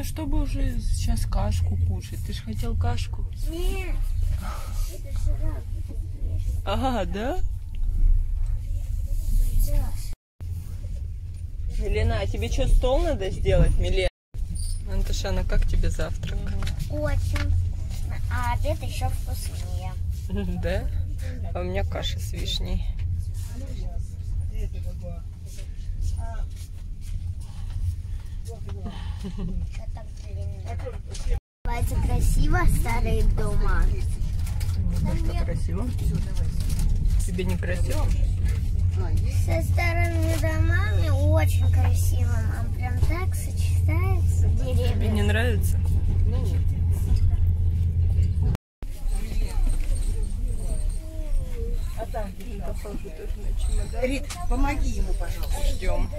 Ну, чтобы уже сейчас кашку кушать. Ты же хотел кашку. Нет. Ага, да? Милена, а тебе что, стол надо сделать, Милена? Антошана, как тебе завтрак? Очень. А обед еще вкуснее. Да? А у меня каша с вишней. Называется красиво старые дома. Ну что, красиво? Тебе не красиво? Со старыми домами очень красиво. Он прям так сочетается Тебе деревья. не нравится? Похоже тоже на чемодан. Рит, помоги ему, пожалуйста. Ждем.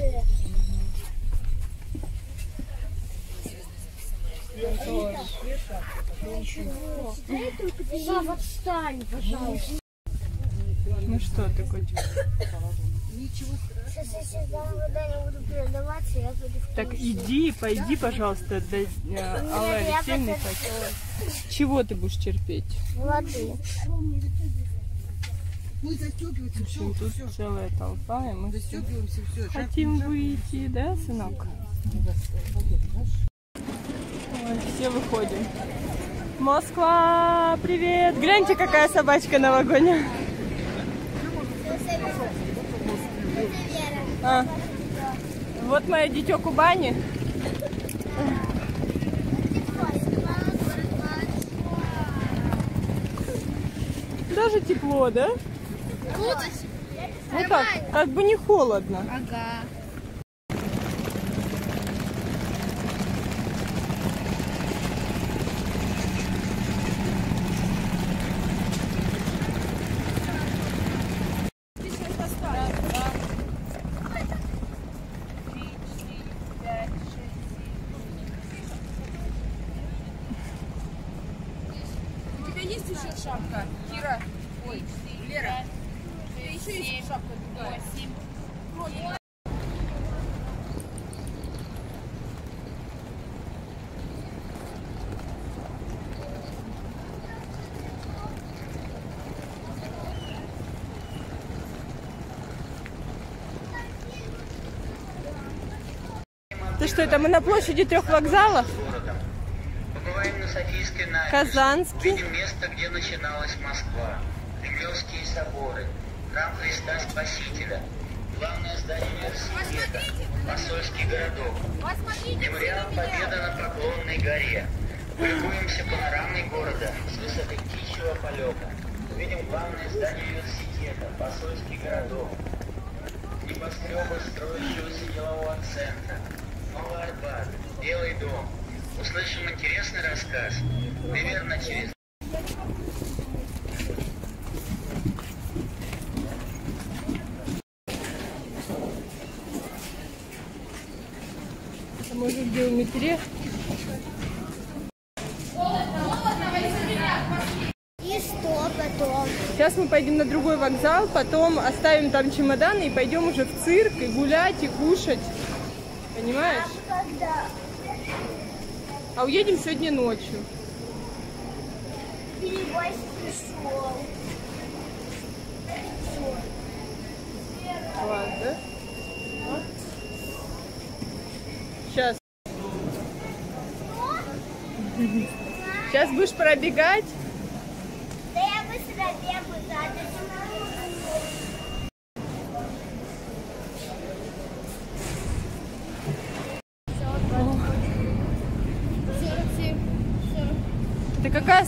Папа, отстань, пожалуйста. Ну что ты хочешь? Сейчас я сюда вода не буду передаваться, я буду в Так иди, пойди, пожалуйста, до э, Аллы Алексеевны. Чего ты будешь терпеть? воды. Мы застегиваемся, В общем, все, тут все. целая толпа, и мы Застегиваемся, все. хотим выйти, да, сынок? Все выходим. Москва, привет! Гляньте, какая собачка на вагоне. А, вот мое дитё Кубани. Даже тепло, да? Вот так, как бы не холодно. Ага. У тебя есть еще шапка, Кира? Ой, Лера. У тебя еще есть шапка другая? Восемь. Ты что, это мы на площади трех вокзалов? Побываем на Софийской набережной. Казанский. Увидим место, где начиналась Москва. Кремлевские соборы. Храм Христа Спасителя. Главное здание университета. Посольский городок. Мемориал Победа на Поклонной горе. Полюбуемся панорамой города с высоты птичьего полета. Увидим главное здание университета. Посольский городок. Небоскребы строящегося делового центра. Новый Арбат. Белый дом. Услышим интересный рассказ. Примерно через А может в? И что потом? Сейчас мы пойдем на другой вокзал, потом оставим там чемоданы и пойдем уже в цирк и гулять, и кушать. Понимаешь? А уедем сегодня ночью. Сейчас. Сейчас будешь пробегать. Да я быстро бегаю, да, Это какая станция? Комсомольская? Заберу вас и обратно поедем. Не паникуйте, я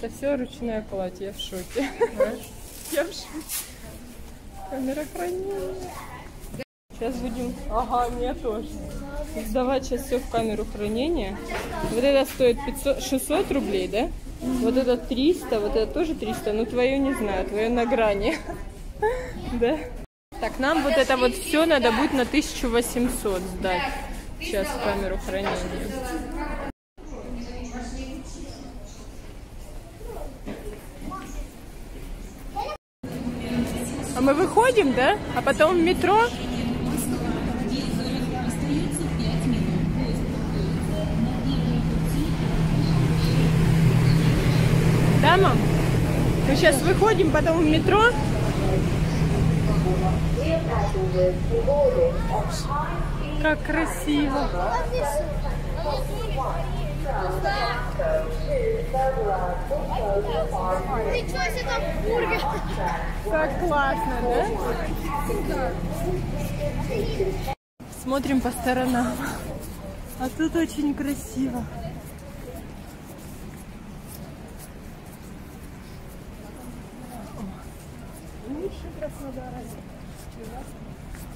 Это все ручная кладь, я в шоке. Я в шоке. Камера хранения. Сейчас будем... Ага, мне тоже. сдавать сейчас все в камеру хранения. Вот это стоит 500, 600 рублей, да? Вот это 300, вот это тоже 300, но твое не знаю, твое на грани. Да? Так, нам вот это вот все надо будет на 1800 сдать. Сейчас в камеру хранения. А мы выходим, да? А потом в метро? Да, мам? Мы сейчас выходим, потом в метро. Как красиво. Как классно, да? Смотрим по сторонам. А тут очень красиво.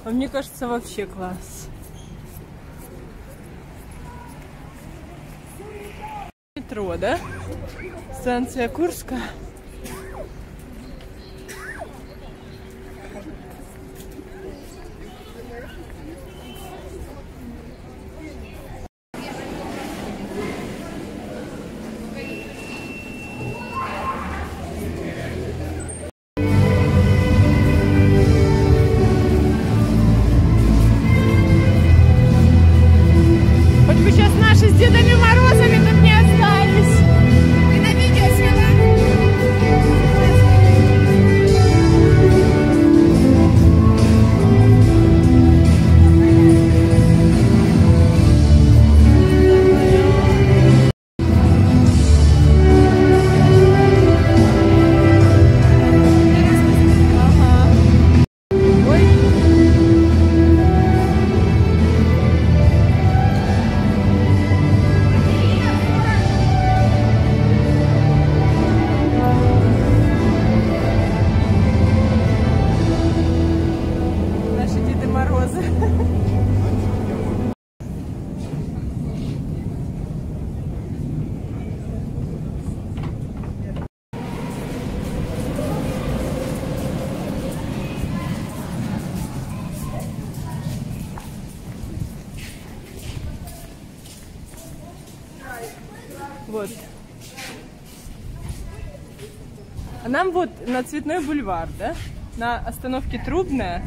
А мне кажется, вообще класс. Метро, да? Станция Курская. На Цветной бульвар, да? На остановке Трубная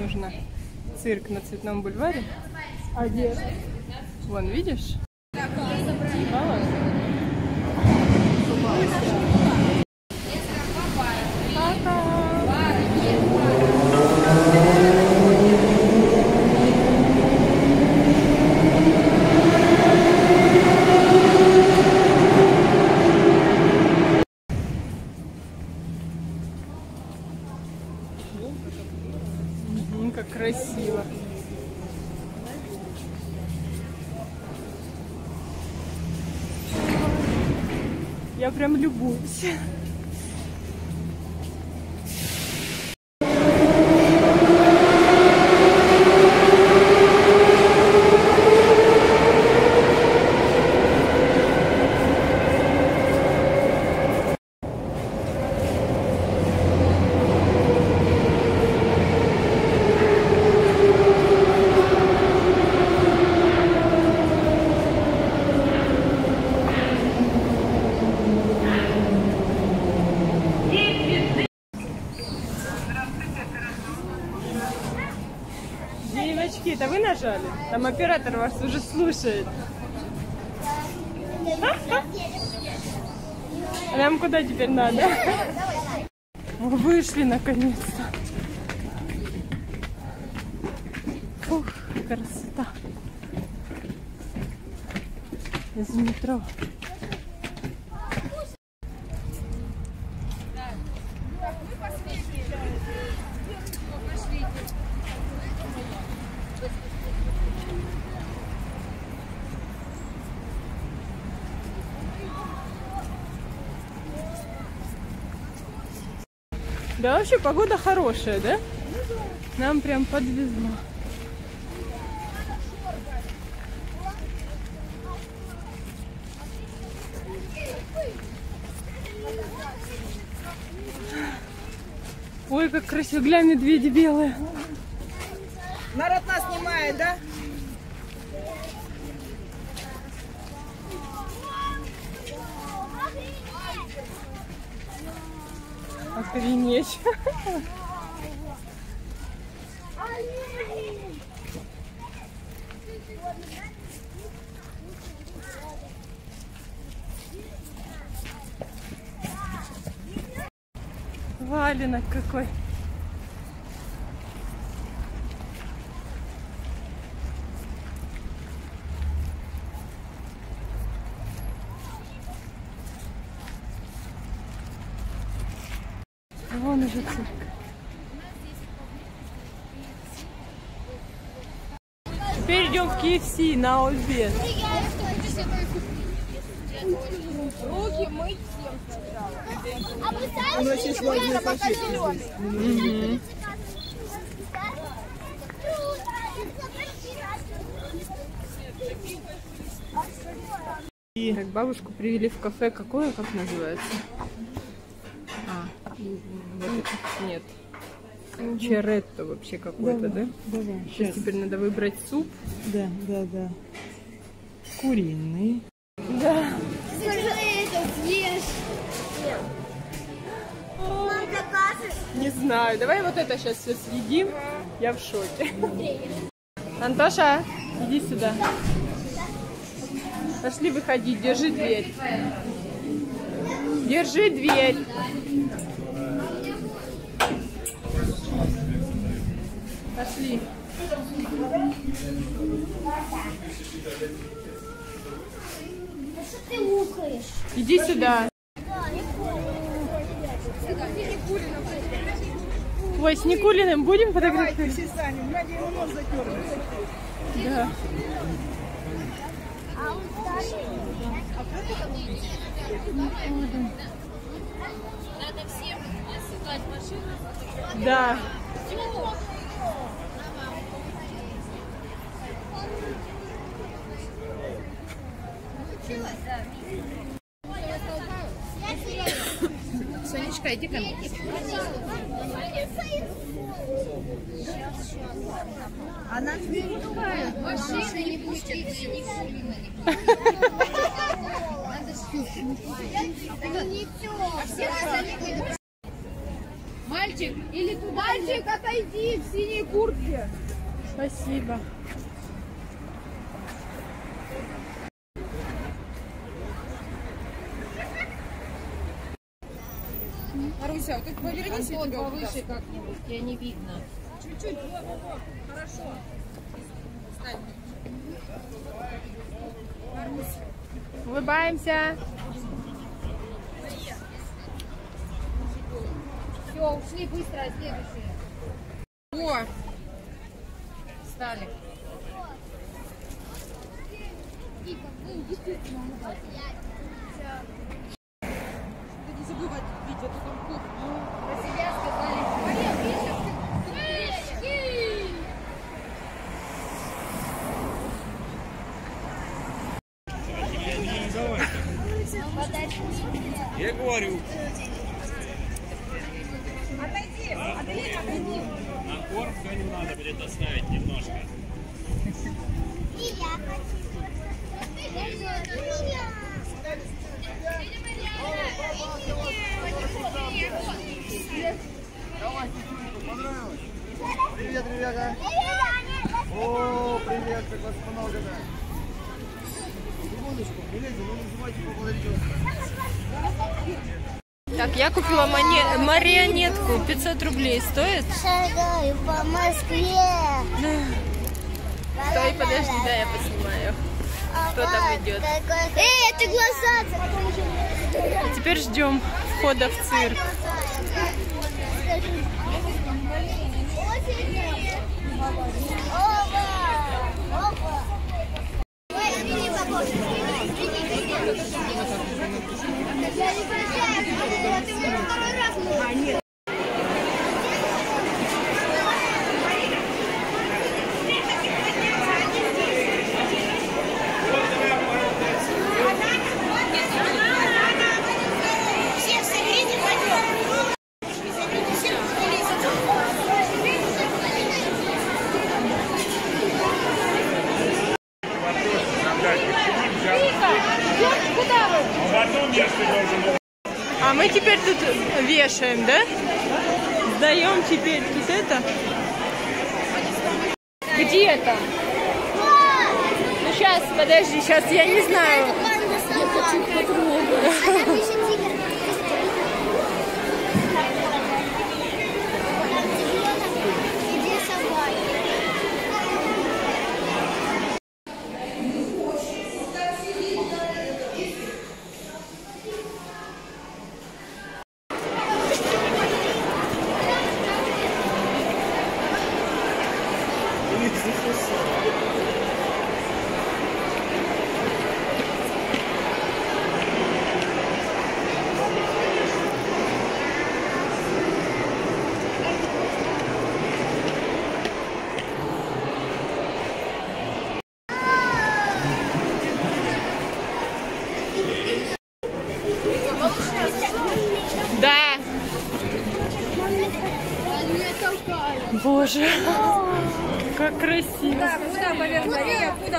нужно цирк на Цветном бульваре. А где? Вон, видишь? Мало? Пока. Мгм, как красиво. Я прям любуюсь. Девочки, это вы нажали? Там оператор вас уже слушает. А нам куда теперь надо? Мы вышли наконец-то. Фух, красота. Из метро. вообще погода хорошая, да? Нам прям подвезло. Ой, как красиво, глянь, медведи белые. Валенок KFC на обед. Руки мыть А вы знаете, что я пока зеленый? Так, бабушку привели в кафе. Какое, как называется? А, вот нет. Черетто вообще какой-то, да? Давай, Сейчас теперь надо выбрать суп. Да, да, да. Куриный. Скажи это, съешь. Мам, покажешь? Не знаю. Давай вот это сейчас все съедим. Я в шоке. Антоша, иди сюда. Пошли выходить. Держи дверь. Держи дверь. Пошли. Да что ты укаешь? Иди сюда. Ой, с Никулиным будем фотографировать? Надя нос. Да. А он старый. Да. Сонечка, иди ко мне. Она Машина не пустит. Мальчик, или туда. Мальчик, отойди в синей куртке. Спасибо. Маруся, вот тут повернись тебя повыше как-нибудь, тебя не видно. Чуть-чуть, вот, вот, вот. Хорошо. Встань. Улыбаемся. Все, ушли быстро, следующие. О, Стали. ты не забывай видео, ты там кухня. Про себя сказали. Я говорю. На корм все не надо будет оставить немножко. И я Привет, ребята! хочу. О, привет, как вас много, да? Секундочку, привет, ну называйте поблагодарить Так, я купила марионетку. 500 рублей стоит. Шагаю по Москве. Стой, подожди, да, я поснимаю. Кто там идет? Эй, это глаза И теперь ждем входа в цирк. Опа! Опа! Ой, извини, бабушка, извини, извини. Я не прощаю, ты уже второй раз мой. Всех соберите, пойдем. Соберите всех, В одном месте должен А мы теперь тут вешаем, да? Сдаем теперь тут это. Где это? Ну сейчас, подожди, сейчас я не знаю. Я хочу. Где собаки?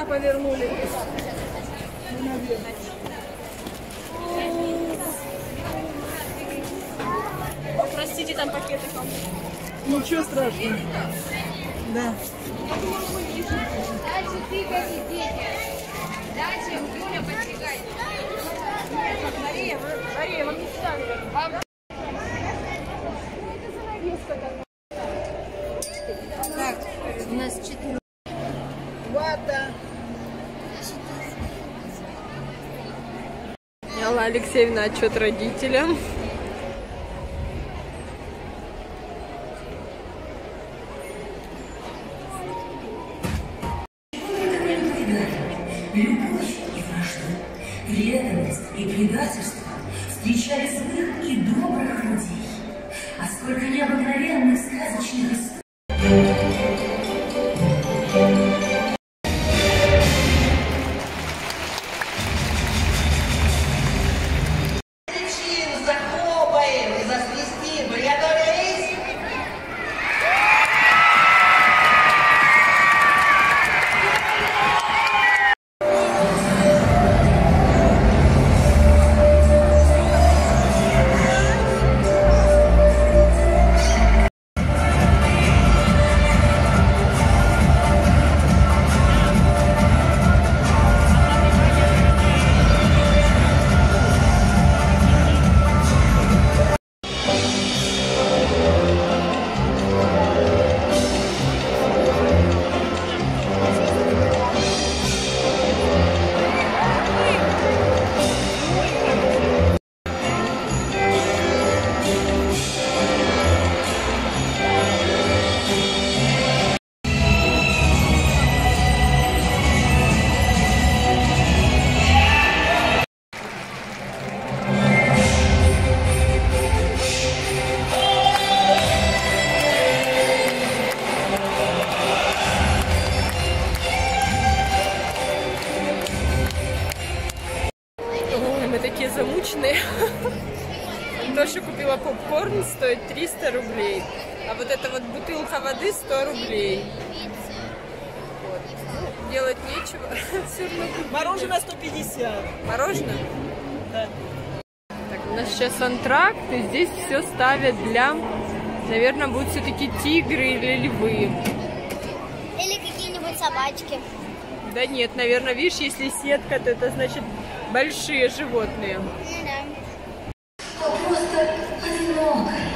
Повернули? 7 на отчет родителям. Антракт, и здесь все ставят для, наверное, будут все-таки тигры или львы. Или какие-нибудь собачки. Да нет, наверное, видишь, если сетка, то это значит большие животные. Ну да. То просто одинокая.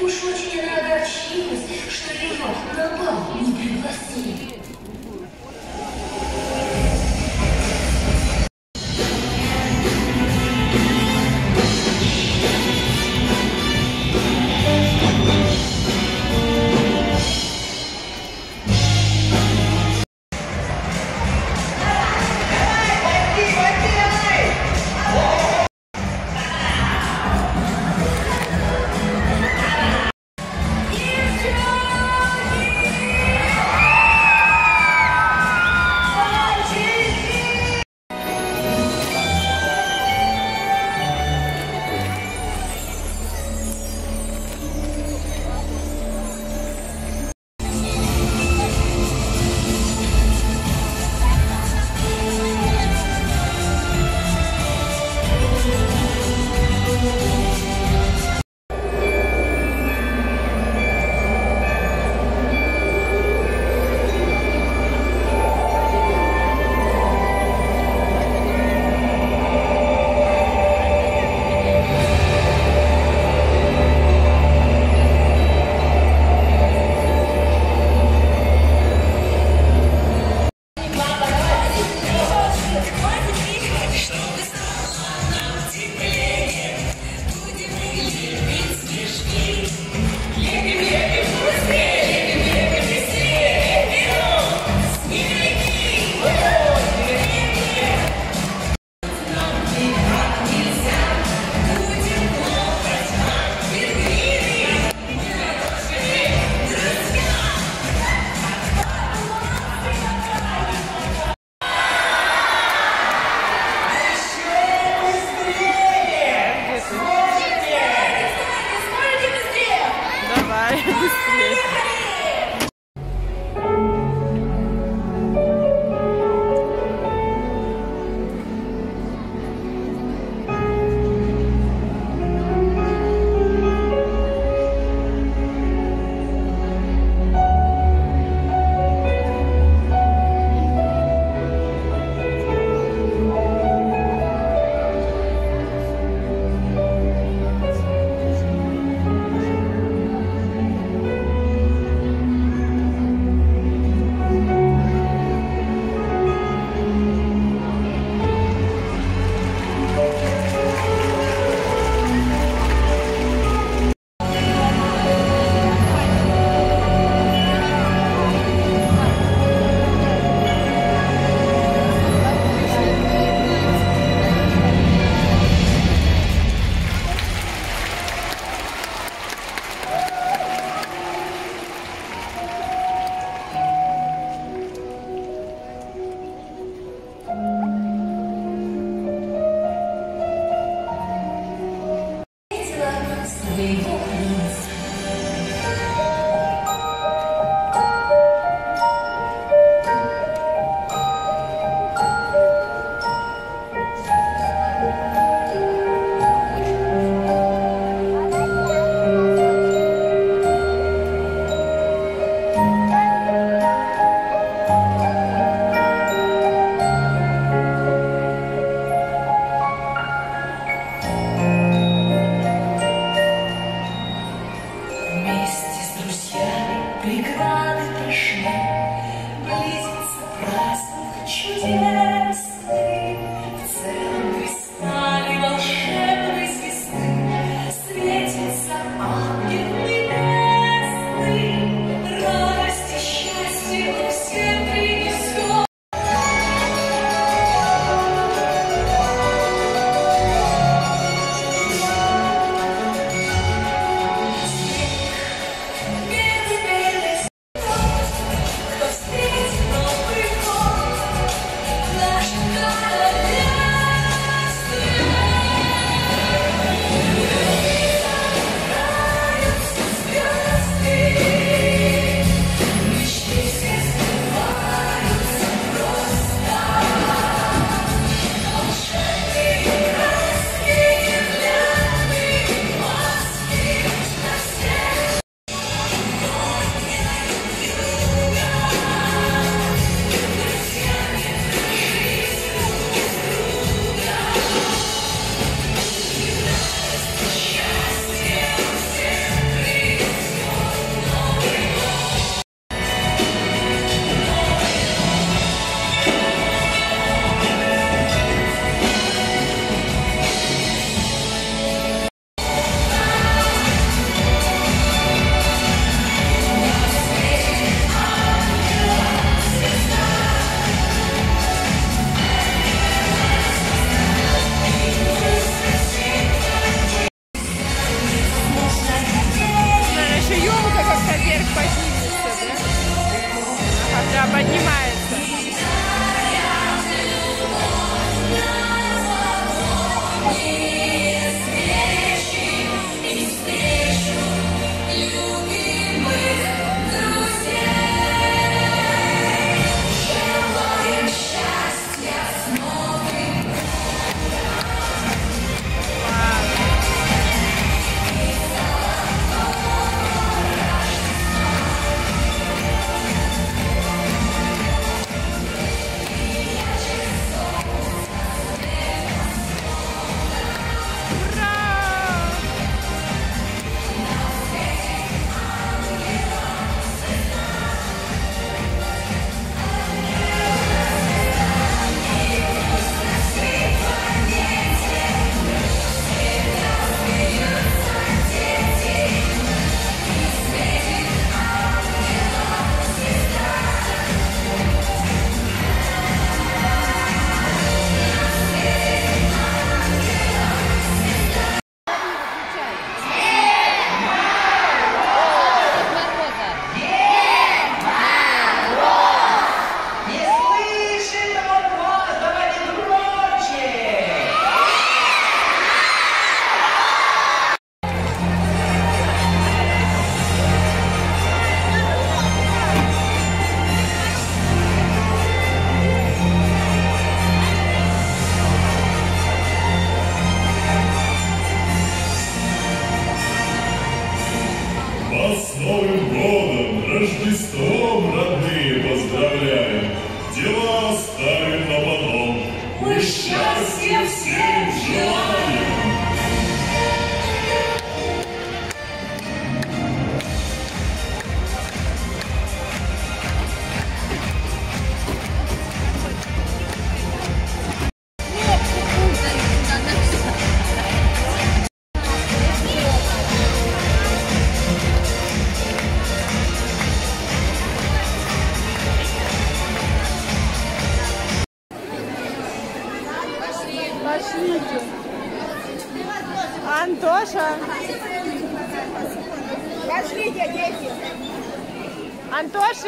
Уж очень она огорчилась, что ее на бал не пригласили.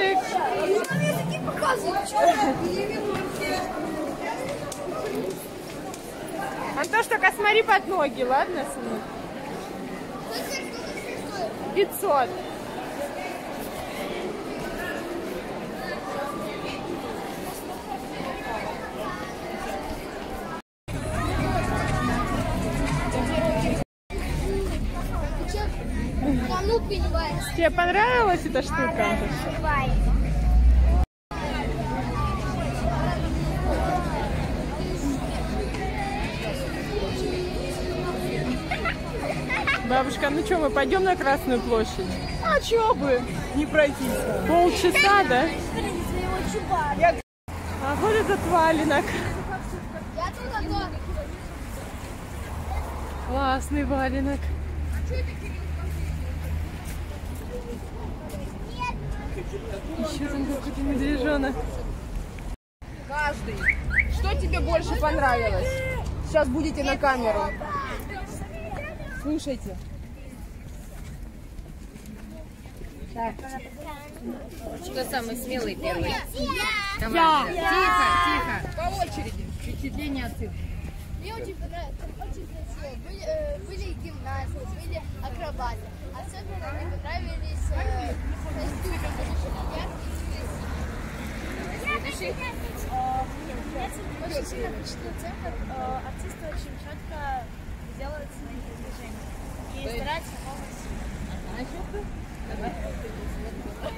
Антошик. Антош, только смотри под ноги, ладно, сынок? 500. Эта штука. Бабушка, ну что, мы пойдем на Красную площадь? А чё бы не пройтись? Полчаса, да? А вот этот валенок. Классный валенок. Еще там какой-то медвежонок. Каждый. Что тебе больше понравилось? Сейчас будете на камеру. Слушайте. Кто самый смелый первый? Я. Команда. Тихо, тихо. По очереди. Впечатление от цифр. Мне очень понравилось, очень красиво. Были, э, были гимнасты, были акробаты. Особенно мне понравились э, костюмы. Очень сильно впечатлил как э, артисты очень четко делают свои движения. И стараются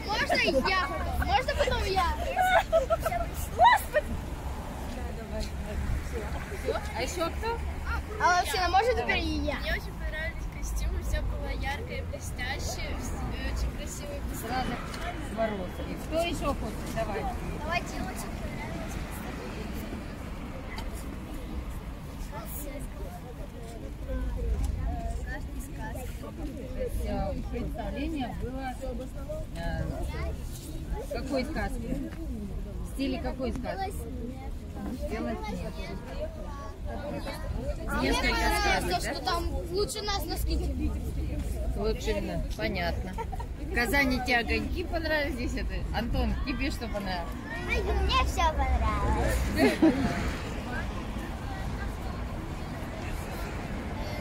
Можно я? Можно потом я? А еще кто? А вообще, можно теперь и я? Мне очень яркое, блестящее, вс- очень красивые Сразу Воровский. Кто еще хочет? Давай. Давайте очень понравилось. Э, Представление было э, какой сказки? В стиле какой сказки? Белоснежка. Несколько Понравилось то, сказок, что там лучше нас носки делают. Лучше, да, понятно. В Казани тебе огоньки понравились здесь это? Антон, тебе что понравилось? Мне все понравилось.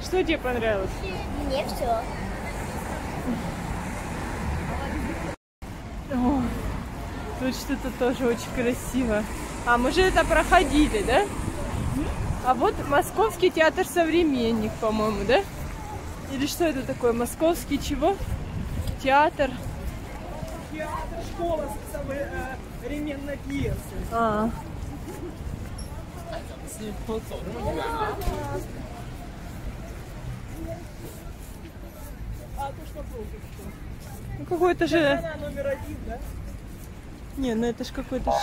Что тебе понравилось? Мне все. О, тут что-то тоже очень красиво. А мы же это проходили, да? А вот Московский театр современник, по-моему, да? Или что это такое? Московский чего? Театр. Театр, школа современной пьесы. А. А то что против? Ну какой-то же... Номер один, да? Не, ну это ж какой-то... ж-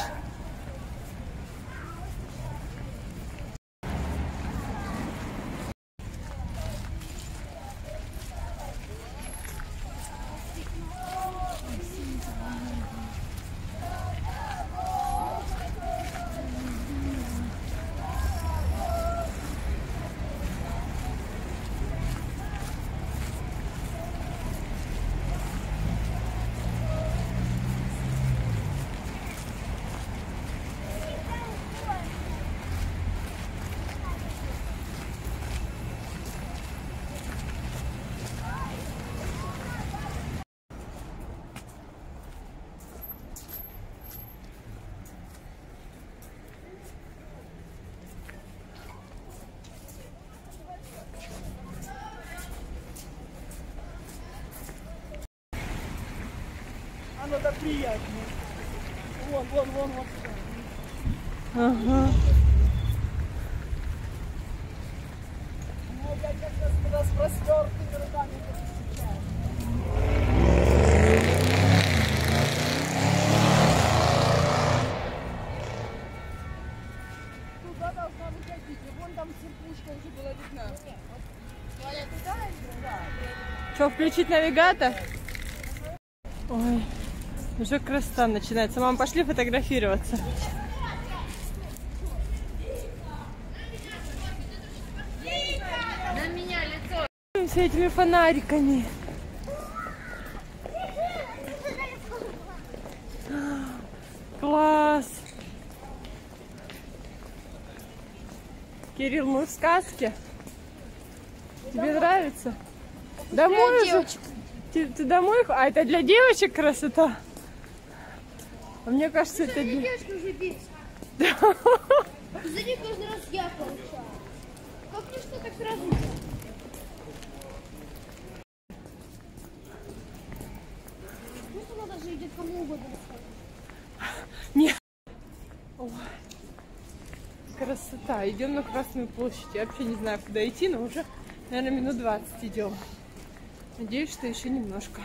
включить навигатор? Ой, уже красота начинается. Мам, пошли фотографироваться. С этими фонариками. Класс! Кирилл, мы в сказке. Тебе нравится? Домой уже? Ты, ты домой? А это для девочек красота? А мне кажется, это для... Девушка уже бесит. За них каждый раз я получаю. Как ты что так сразу? Просто надо же идет кому угодно. Нет. Ой. Красота. Идем на Красную площадь. Я вообще не знаю, куда идти, но уже, наверное, минут 20 идем. Надеюсь, что еще немножко.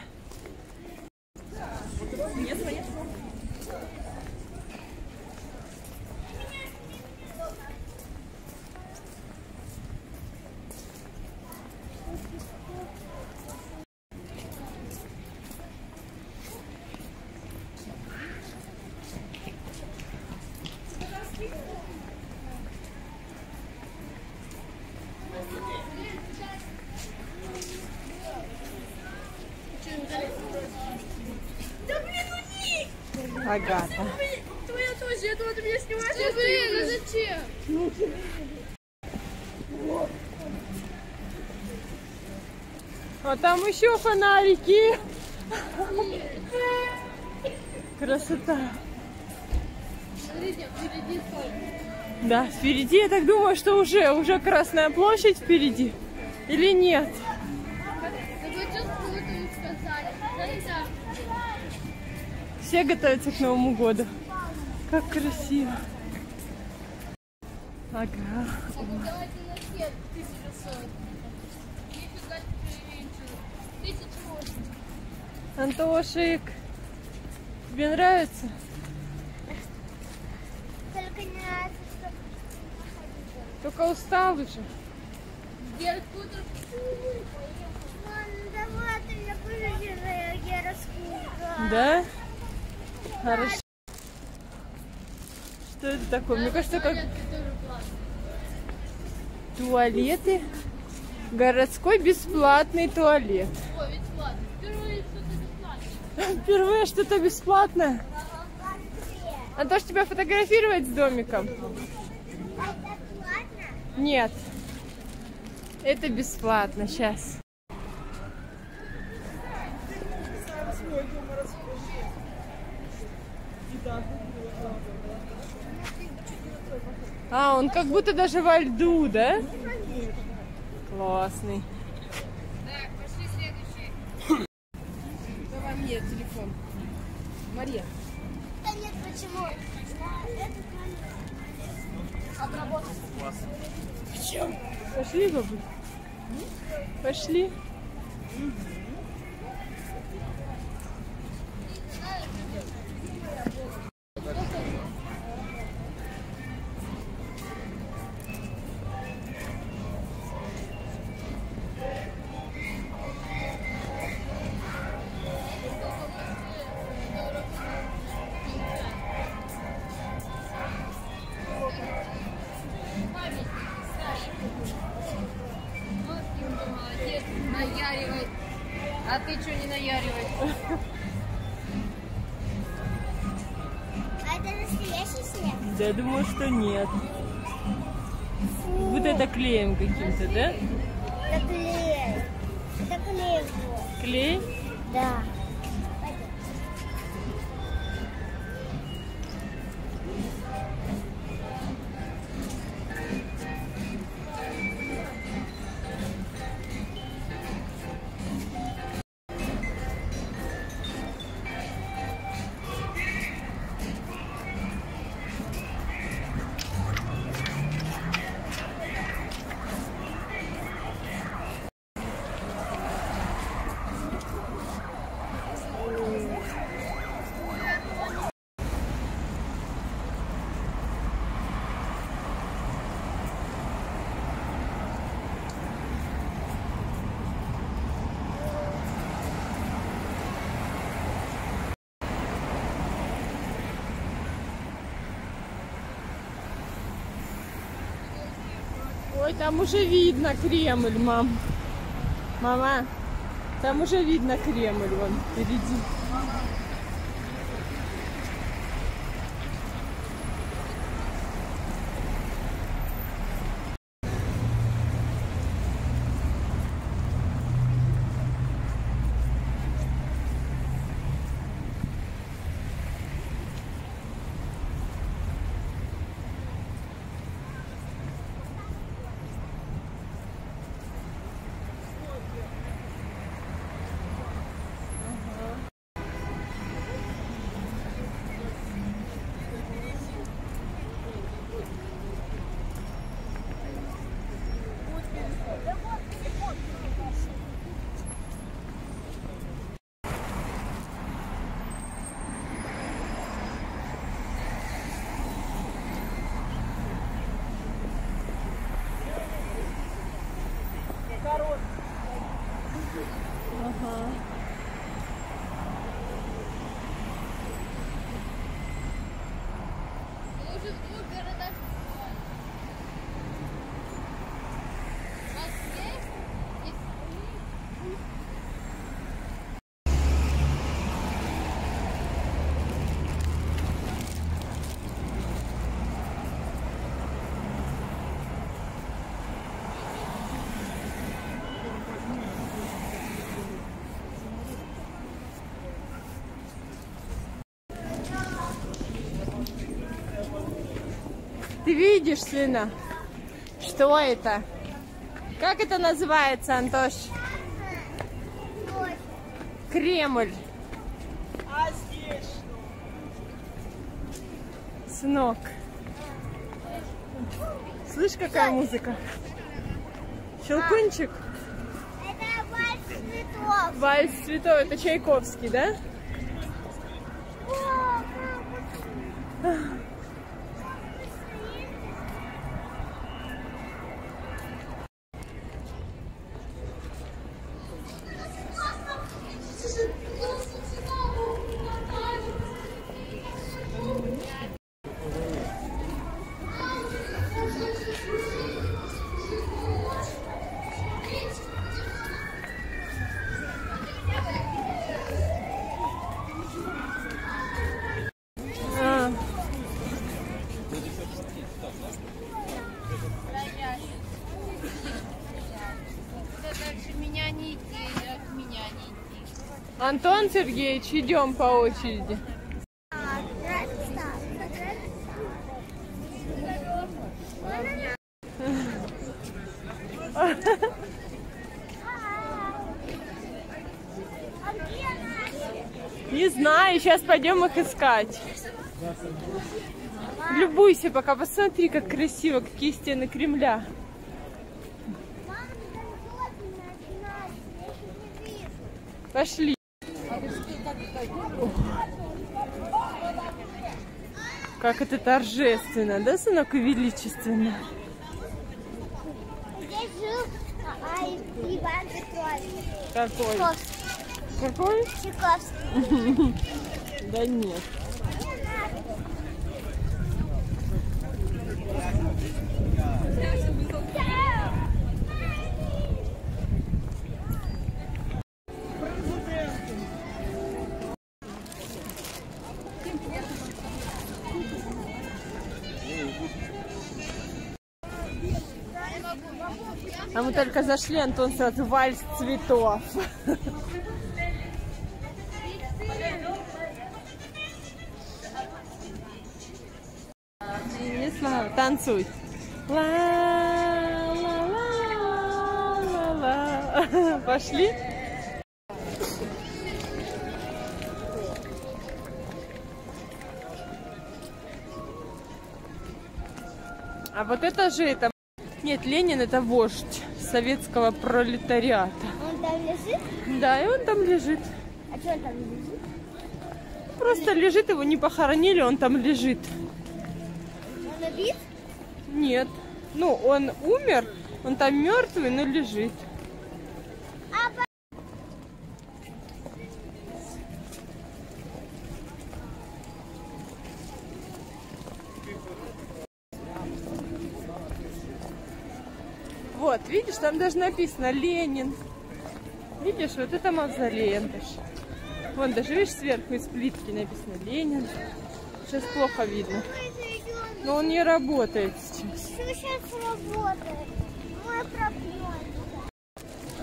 Агата. Твоя тоже, я думала, ты меня снимаешь. Да блин, ну зачем? А там еще фонарики. Красота. Смотрите, впереди. Да, впереди, я так думаю, что уже, уже Красная площадь впереди. Или нет? Такое чувство, как будто вы сказали. Знаете, Все готовятся к Новому году. Как красиво. Ага. давайте на свет 1100. Нифига тебе венчур. 1008. Антошик, тебе нравится? Только не нравится, что... Только устал уже. Где откуда? Мам, давай ты меня повези, я раскрою. Да? Хорошо. Что это такое? Мне кажется, как туалеты. Городской бесплатный туалет. Впервые что-то бесплатно. Впервые что-то бесплатное. Антош, тебя фотографировать с домиком? Нет. Это бесплатно. Сейчас. Сам свой дом расскажи. И так, А, он как будто даже во льду, да? Классный. Так, пошли следующий. Давай мне телефон. Мария. Да нет, почему? Это Отработай. Пошли, бабуль? Пошли. Ой, там уже видно Кремль, мам. Мама, там уже видно Кремль вон впереди. Ага. Мы уже в двух городах побывали. Москве и Ты видишь, сына? Что это? Как это называется, Антош? Кремль. А здесь что? Сынок. Слышь, какая музыка? Щелкунчик? Это вальс цветов. Вальс цветов. Это Чайковский, да? Антон Сергеевич, идем по очереди. Не знаю, сейчас пойдем их искать. Любуйся пока, посмотри, как красиво, какие стены Кремля. Пошли. Как это торжественно, да, сынок, и величественно? Здесь жил а, Иван Петрович. Какой? Чайковский. Какой? Чайковский. Да нет. Только зашли, Антон сразу вальс цветов. Не знаю, танцуй. Ла, ла, ла, ла, ла. Пошли? А вот это же это... Нет, Ленин это вождь советского пролетариата. Он там лежит? Да, и он там лежит. А что он там лежит? Просто лежит, его не похоронили, он там лежит. Он убит? Нет. Ну, он умер, он там мертвый, но лежит. А по- Вот, видишь, там даже написано Ленин. Видишь, вот это мавзолей, Антош. Вон, даже видишь, сверху из плитки написано Ленин. Сейчас плохо видно. Но он не работает сейчас. Что сейчас работает? Мой проблем.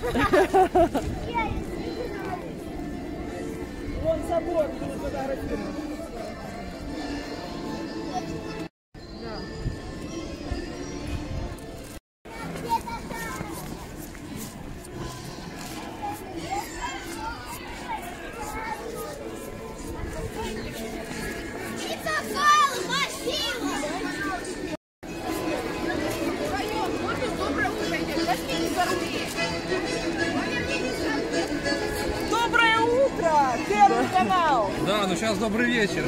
Я извиняюсь. Вон буду фотографировать. канал! Да, ну сейчас добрый вечер.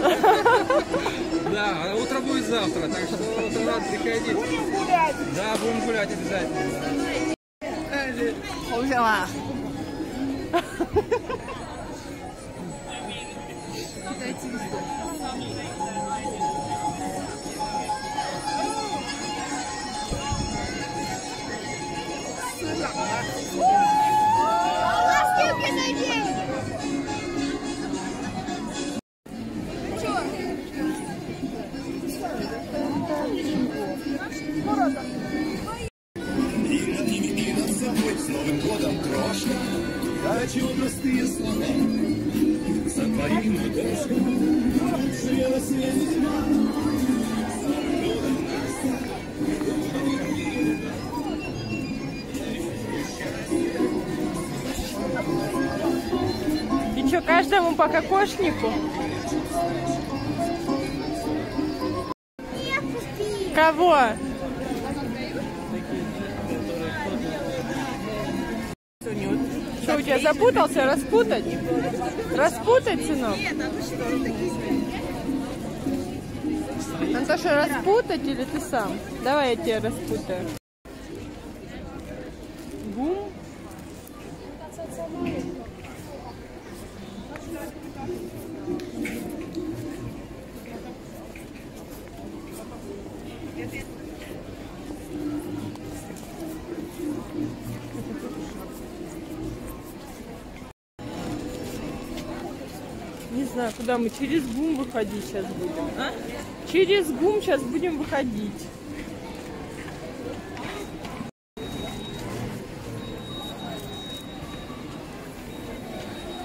Да, а утро будет завтра, так что вот рад приходить. Будем гулять! Да, будем гулять обязательно. 红什么？ По кокошнику? Я купила. Кого? Что, у тебя запутался? Распутать? Распутать, сынок? Антоша, распутать или ты сам? Давай я тебя распутаю. Не знаю, куда мы через ГУМ выходить сейчас будем. а? Через ГУМ сейчас будем выходить.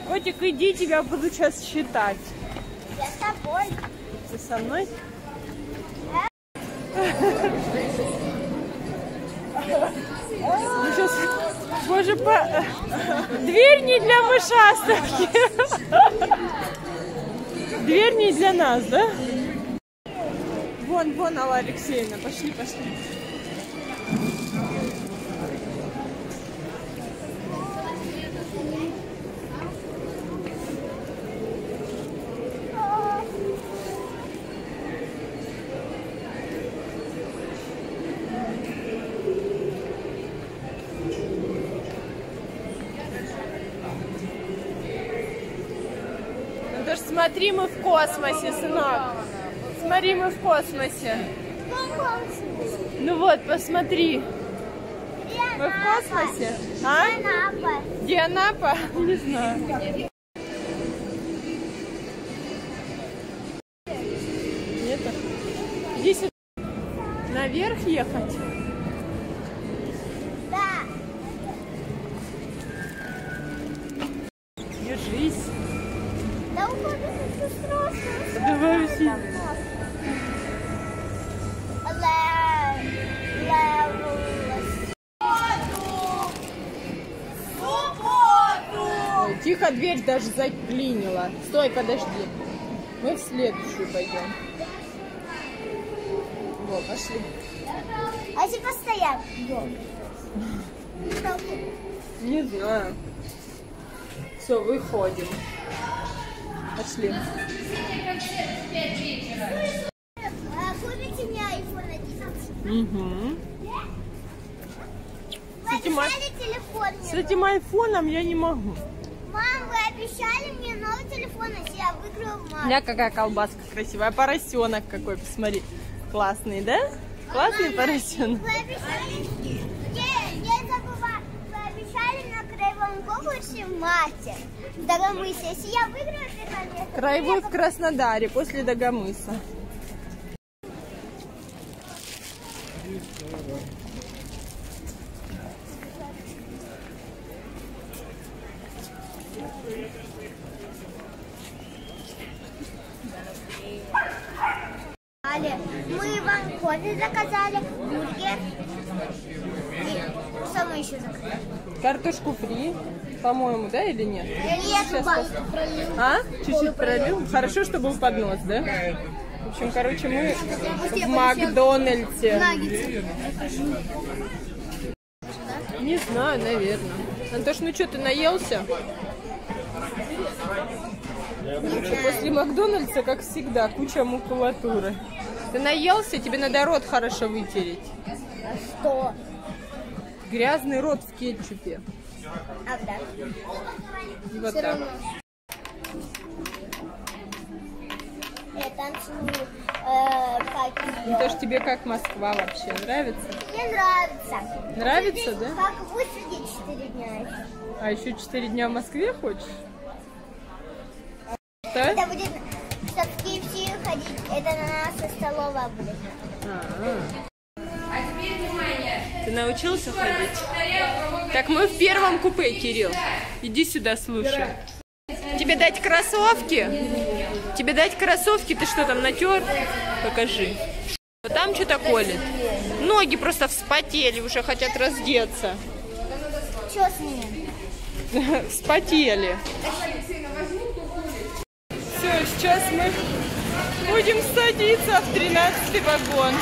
Котик, иди, тебя буду сейчас считать. Я с тобой. Ты со мной? По... дверь не для мышастовки. Дверь не для нас, да? Вон, вон, Алла Алексеевна, пошли, пошли. Ну даже смотри, мы в космосе, сынок. Смотри, мы в космосе. Ну вот, посмотри. Мы в космосе? А? Анапа. Где Анапа? Не знаю. Дверь даже заклинила. Стой, подожди. Мы в следующую пойдем. Во, пошли. А если постоять? Не знаю. Все, выходим. Пошли. Купите мне iPhone 11. Угу. Вы этим. С этим айфоном я не могу обещали мне новый телефон, а если я выиграю матч. Ля, какая колбаска красивая. А поросенок какой, посмотри. Классный, да? Классный Мама, поросенок. Вы обещали... Я, я забыла. Вы обещали на краевом конкурсе мате. Дагомысе. Если я выиграю, ты Краевой в Краснодаре, после Дагомыса. По-моему, да или нет? Нет, Сейчас пос-. А? Чуть-чуть пролил? Хорошо, что был поднос, да? В общем, короче, мы в Макдональдсе. Не знаю, наверное. Антош, ну что, ты наелся? После Макдональдса, как всегда, куча макулатуры. Ты наелся, тебе надо рот хорошо вытереть. А что? Грязный рот в кетчупе. А, да. И вот так. равно. Я танцую, э, как её. Антош, тебе как Москва вообще? Нравится? Мне нравится. Нравится, Буду да? Как высидеть 4 дня. А еще четыре дня в Москве хочешь? Да? Это будет, чтобы в KFC ходить, это на нас столовая будет. Ты научился ходить? Так мы в первом купе, Кирилл. Иди сюда, слушай. Тебе дать кроссовки? Тебе дать кроссовки? Ты что там натер? Покажи. Там что-то колет. Ноги просто вспотели, уже хотят раздеться. Что с ними? Вспотели. Все, сейчас мы будем садиться в 13 вагон.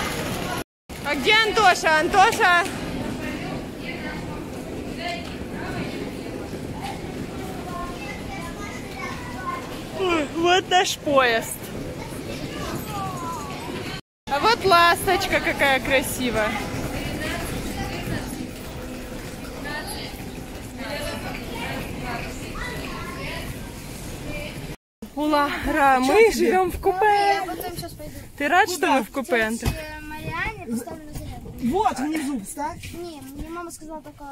А где Антоша? Антоша? Ой, вот наш поезд. А вот ласточка какая красивая. Ура, мы живем в купе. Ты рад, что мы в купе, Антон? Мариане поставлю на зарядку. Вот, внизу вставь. Не, мне мама сказала только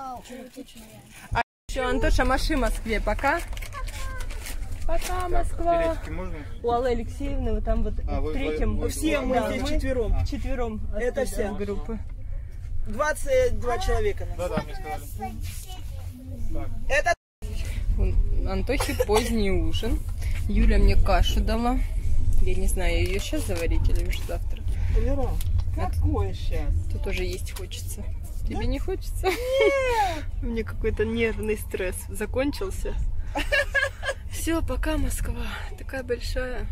утечь Мариане. Все, Антоша, маши Москве, пока. Пока, Москва. Можно? У Аллы Алексеевны, вот там вот А, в вы- третьем. вы- вы- Все мы Да, здесь четвером. Четвером. Это все. группы. 22 человека. нас. Да, да, мне сказали. Это Антохи поздний ужин. Юля мне кашу дала. Я не знаю, ее сейчас заварить или уж завтра. Вера, какое сейчас? Тут тоже есть хочется. Тебе не хочется? У меня какой-то нервный стресс закончился. Все, пока, Москва. Такая большая.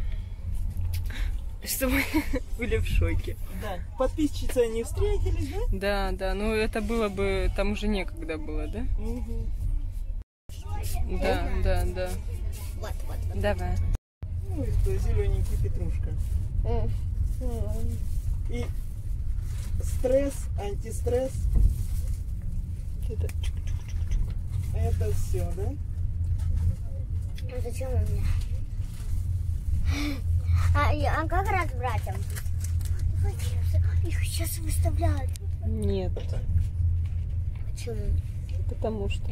Что мы были в шоке. Да. Подписчицы не встретились, да? Да, да, ну это было бы, там уже некогда было, да? Угу. Да, да, да. Вот, вот, вот. Давай. Ну и что, зелененький петрушка. И стресс, антистресс. Это Это все, да? А зачем у меня? А, а как разбрать им? Их сейчас выставляют. Нет, Почему? потому что.